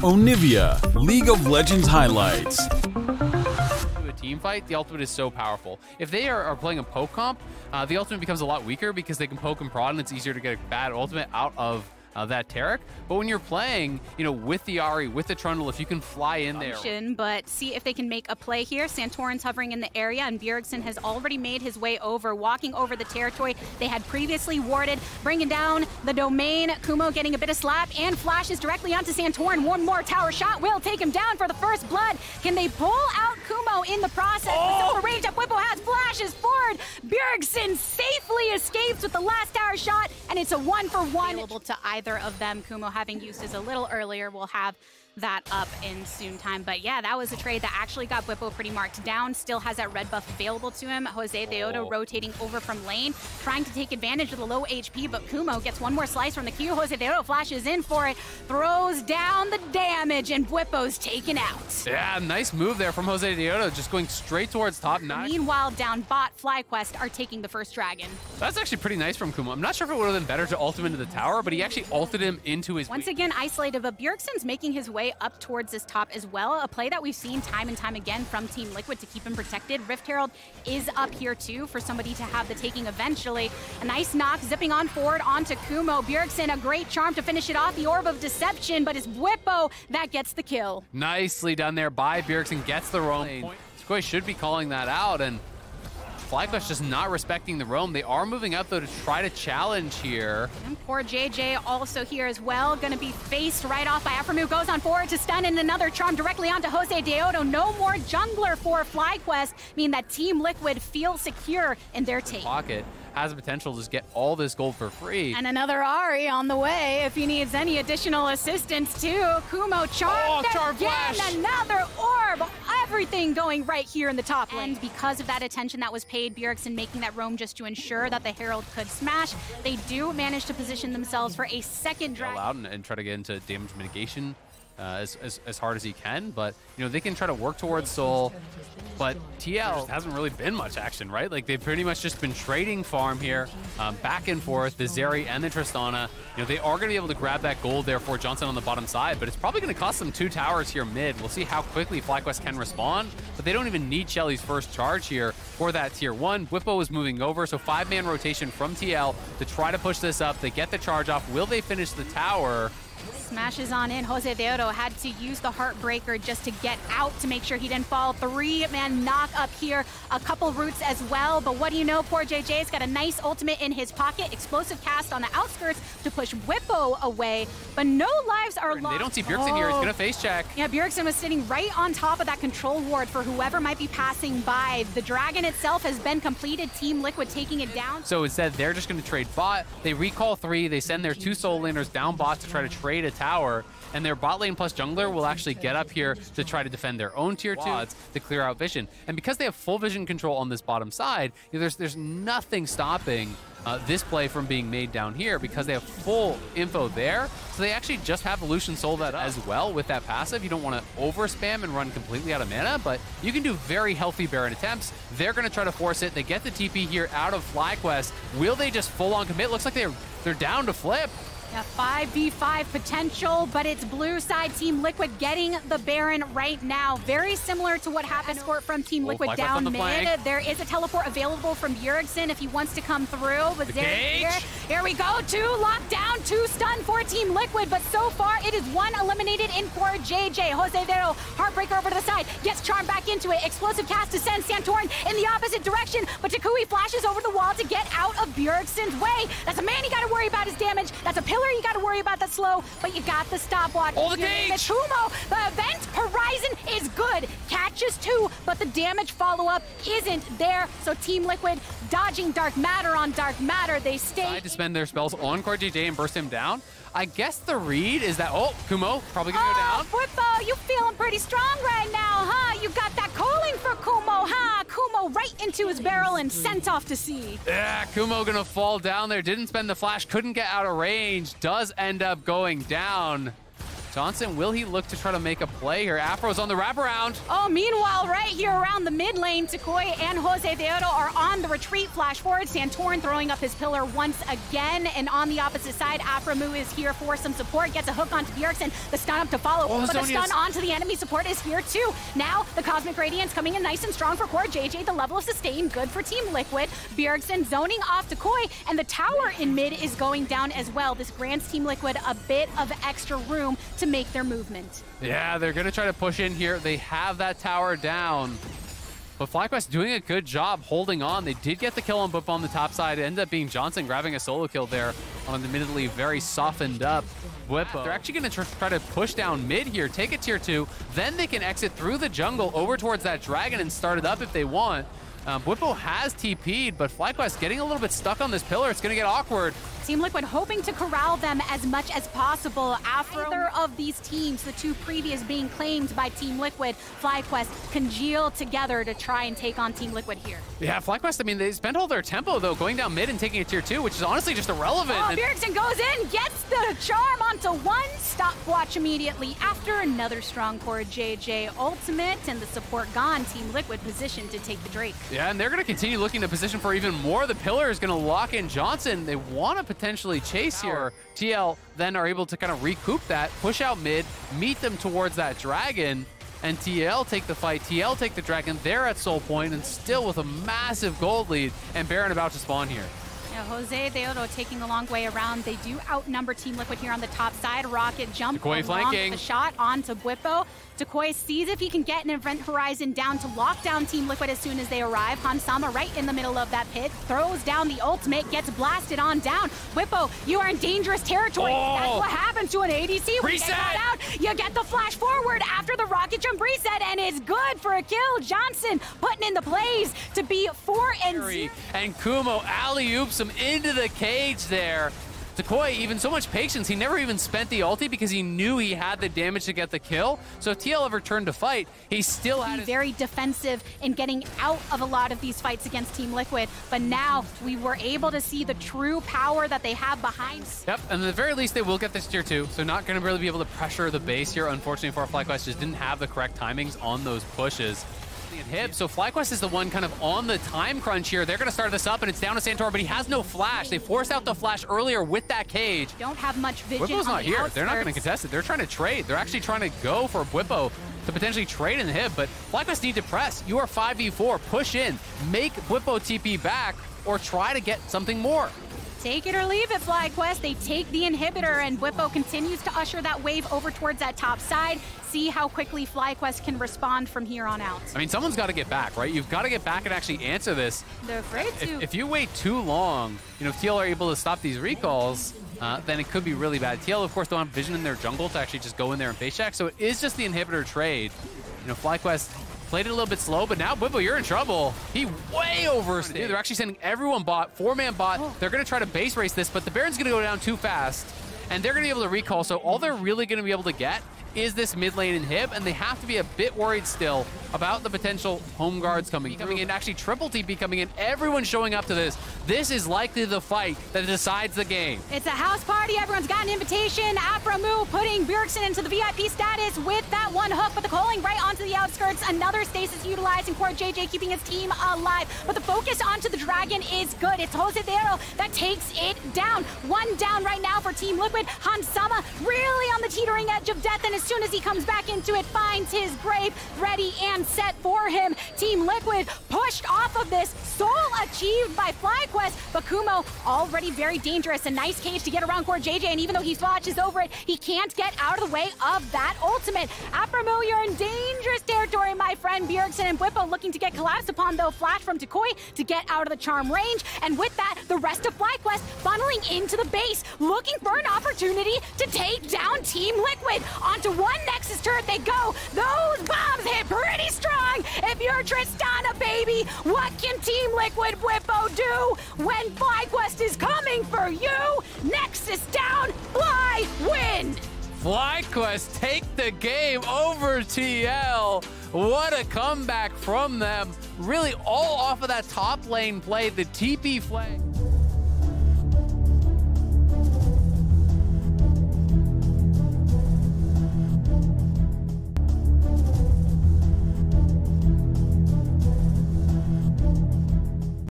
Onivia, League of Legends highlights. a team fight, the ultimate is so powerful. If they are, are playing a poke comp, uh, the ultimate becomes a lot weaker because they can poke and prod, and it's easier to get a bad ultimate out of uh, that Taric. But when you're playing, you know, with the Ahri, with the Trundle, if you can fly in there. But see if they can make a play here. Santorin's hovering in the area, and Bjergsen has already made his way over, walking over the territory they had previously warded, bringing down the domain. Kumo getting a bit of slap and flashes directly onto Santorin. One more tower shot will take him down for the first blood. Can they pull out Kumo in the process? Oh! The range up Bwipo has flashes forward. Bjergsen safely escapes with the last tower shot, and it's a one for one. Available to either of them. Kumo having used his a little earlier will have that up in soon time. But yeah, that was a trade that actually got Bwipo pretty marked down. Still has that red buff available to him. Josedeodo oh. rotating over from lane, trying to take advantage of the low HP, but Kumo gets one more slice from the Q. Josedeodo flashes in for it, throws down the damage, and Bwipo's taken out. Yeah, nice move there from Josedeodo, just going straight towards top nine. Meanwhile, down bot, FlyQuest are taking the first dragon. That's actually pretty nice from Kumo. I'm not sure if it would have been better to ult him into the tower, but he actually ulted him into his... Once again, isolated, but Bjergsen's making his way up towards this top as well. A play that we've seen time and time again from Team Liquid to keep him protected. Rift Herald is up here too for somebody to have the taking eventually. A nice knock zipping on forward onto Kumo. Bjergsen, a great charm to finish it off. The Orb of Deception, but it's Bwipo that gets the kill. Nicely done there by Bjergsen, gets the roam. Skoi should be calling that out, and FlyQuest just not respecting the roam. They are moving up, though, to try to challenge here. And poor JJ also here as well. Going to be faced right off by Aphromoo. Goes on forward to stun and another charm directly onto Josedeodo. No more jungler for FlyQuest, meaning that Team Liquid feels secure in their take. Pocket has the potential to just get all this gold for free. And another Ahri on the way if he needs any additional assistance too. Kumo charmed oh, charm again, another orb. Everything going right here in the top lane. And because of that attention that was paid, Bjergsen making that roam just to ensure that the Herald could smash, they do manage to position themselves for a second drag. out and, and try to get into damage mitigation uh, as, as, as, hard as he can. But, you know, they can try to work towards Soul. But TL hasn't really been much action, right? Like, they've pretty much just been trading farm here, um, back and forth, the Zeri and the Tristana. You know, they are going to be able to grab that gold there for Johnsun on the bottom side, but it's probably going to cost them two towers here mid. We'll see how quickly FlyQuest can respond, but they don't even need Shelly's first charge here for that tier one. Bwipo is moving over, so five-man rotation from TL to try to push this up. They get the charge off. Will they finish the tower? Smashes on in. Josedeodo had to use the Heartbreaker just to get out to make sure he didn't fall. Three-man knock up here. A couple roots as well. But what do you know? Poor JJ's got a nice ultimate in his pocket. Explosive cast on the outskirts to push Bwipo away. But no lives are lost. They don't see Bjergsen oh. here. He's going to oh. face check. Yeah, Bjergsen was sitting right on top of that control ward for whoever might be passing by. The Dragon itself has been completed. Team Liquid taking it down. So instead, they're just going to trade bot. They recall three. They send their two soul laners down bot to try to trade a tower, and their bot lane plus jungler will actually get up here to try to defend their own tier 2s to clear out vision. And because they have full vision control on this bottom side, you know, there's, there's nothing stopping uh, this play from being made down here because they have full info there. So they actually just have Lucian Soul that as well with that passive. You don't want to over spam and run completely out of mana, but you can do very healthy Baron attempts. They're going to try to force it. They get the TP here out of FlyQuest. Will they just full on commit? Looks like they're they're down to flip. Yeah, 5v5 potential, but it's blue side Team Liquid getting the Baron right now. Very similar to what happened escort from Team Liquid down the mid. Flank. There is a teleport available from Bjergsen if he wants to come through. But here, here we go. Two lockdown, two stun for Team Liquid, but so far it is one eliminated in for JJ. Josedeodo, Heartbreaker over to the side, gets Charm back into it. Explosive cast to send Santorin in the opposite direction, but Toucouille flashes over the wall to get out of Bjergsen's way. That's a man you gotta worry about his damage. That's a pillar you got to worry about the slow, but you got the stopwatch. Oh, the gauge! Kumo, the event horizon is good. Catches two, but the damage follow-up isn't there. So Team Liquid dodging Dark Matter on Dark Matter. They stay. Try to spend their spells on CoreJJ and burst him down. I guess the read is that, oh, Kumo probably gonna oh, go down. Football, you feeling pretty strong right now, huh? You got that for Kumo, huh? Kumo right into his barrel and sent off to sea. Yeah, Kumo gonna fall down there. Didn't spend the flash, couldn't get out of range. Does end up going down. Johnsun, will he look to try to make a play here? Aphro's on the wraparound. Oh, meanwhile, right here around the mid lane, Toucouille and Josedeodo are on the retreat. Flash forward, Santorin throwing up his pillar once again. And on the opposite side, Aphromoo is here for some support. Gets a hook onto Bjergsen. The stun up to follow. Oh, but the stun onto the enemy support is here too. Now, the Cosmic Radiance coming in nice and strong for Core JJ. The level of sustain, good for Team Liquid. Bjergsen zoning off Toucouille. And the tower in mid is going down as well. This grants Team Liquid a bit of extra room to make their movement. Yeah, they're going to try to push in here. They have that tower down. But FlyQuest doing a good job holding on. They did get the kill on Boop on the top side. It ended up being Johnsun grabbing a solo kill there on an admittedly very softened up Bwipo. They're actually going to try to push down mid here, take a tier two. Then they can exit through the jungle over towards that dragon and start it up if they want. Um, Bwipo has TP'd, but FlyQuest getting a little bit stuck on this pillar. It's going to get awkward. Team Liquid hoping to corral them as much as possible. After either of these teams, the two previous being claimed by Team Liquid, FlyQuest congeal together to try and take on Team Liquid here. Yeah, FlyQuest, I mean, they spent all their tempo, though, going down mid and taking a tier two, which is honestly just irrelevant. Oh, And- goes in, gets the charm onto one stopwatch immediately after another strong core JJ ultimate and the support gone. Team Liquid positioned to take the Drake. Yeah, and they're going to continue looking to position for even more. The pillar is going to lock in Johnsun. They want to potentially chase here. TL then are able to kind of recoup that, push out mid, meet them towards that dragon, and TL take the fight. TL take the dragon. They're at soul point and still with a massive gold lead, and Baron about to spawn here. Yeah, Josedeodo taking the long way around. They do outnumber Team Liquid here on the top side. Rocket jump along flanking. the shot onto Bwipo. Toucouille sees if he can get an event horizon down to lock down Team Liquid as soon as they arrive. Hans Sama right in the middle of that pit, throws down the ultimate, gets blasted on down. Bwipo, you are in dangerous territory. Oh. That's what happens to an ADC. When you get Reset. caught out, you get the flash forward after the rocket jump reset, and it's good for a kill. Johnsun putting in the plays to be four and zero. And Kumo alley oops him into the cage there. Toucouille, even so much patience, he never even spent the ulti because he knew he had the damage to get the kill. So if TL ever turned to fight, he still had be very defensive in getting out of a lot of these fights against Team Liquid. But now we were able to see the true power that they have behind. Yep, and at the very least, they will get this tier two. So not going to really be able to pressure the base here. Unfortunately for FlyQuest, just didn't have the correct timings on those pushes. So FlyQuest is the one kind of on the time crunch here. They're going to start this up, and it's down to Santor, but he has no flash. They forced out the flash earlier with that cage. Don't have much vision. Bwipo's not the here. They're not going to contest it. They're trying to trade. They're actually trying to go for Bwipo to potentially trade in the hip, but FlyQuest need to press. You are 5v4. Push in. Make Bwipo TP back, or try to get something more. Take it or leave it, FlyQuest. They take the inhibitor, and Bwipo continues to usher that wave over towards that top side. See how quickly FlyQuest can respond from here on out. I mean, someone's got to get back, right? You've got to get back and actually answer this. They're afraid If, to. if you wait too long, you know, if TL are able to stop these recalls, uh, then it could be really bad. TL, of course, don't have vision in their jungle to actually just go in there and face check, so it is just the inhibitor trade. You know, FlyQuest played it a little bit slow, but now Bwipo, you're in trouble. He way overstayed. They're actually sending everyone bot, four-man bot. Oh. They're going to try to base race this, but the Baron's going to go down too fast, and they're going to be able to recall, so all they're really going to be able to get is this mid lane inhib, and they have to be a bit worried still about the potential home guards coming coming in. Actually, triple TP coming in. Everyone showing up to this. This is likely the fight that decides the game. It's a house party. Everyone's got an invitation. Aphromoo putting Bjergsen into the VIP status with that one hook, but the calling right onto the outskirts. Another stasis utilized, and Core JJ keeping his team alive. But the focus onto the dragon is good. It's Josedeodo that takes it down. One down right now for Team Liquid. Hans Sama really on the teetering edge of death, and as soon as he comes back into it, finds his grave ready and set for him. Team Liquid pushed off of this. Soul achieved by FlyQuest, but Kumo already very dangerous. A nice cage to get around Core JJ, and even though he watches over it, he can't get out of the way of that ultimate. Aphromoo, you're in dangerous territory, my friend. Bjergsen and Bwipo looking to get collapsed upon, though. Flash from Toucouille to get out of the charm range, and with that, the rest of FlyQuest funneling into the base, looking for an opportunity to take down Team Liquid. Onto one Nexus turret they go. Those bombs hit pretty strong. If you're Tristana, baby, what can Team Liquid Bwipo do when FlyQuest is coming for you? Nexus down, fly, win. FlyQuest take the game over TL. What a comeback from them. Really all off of that top lane play, the TP flag.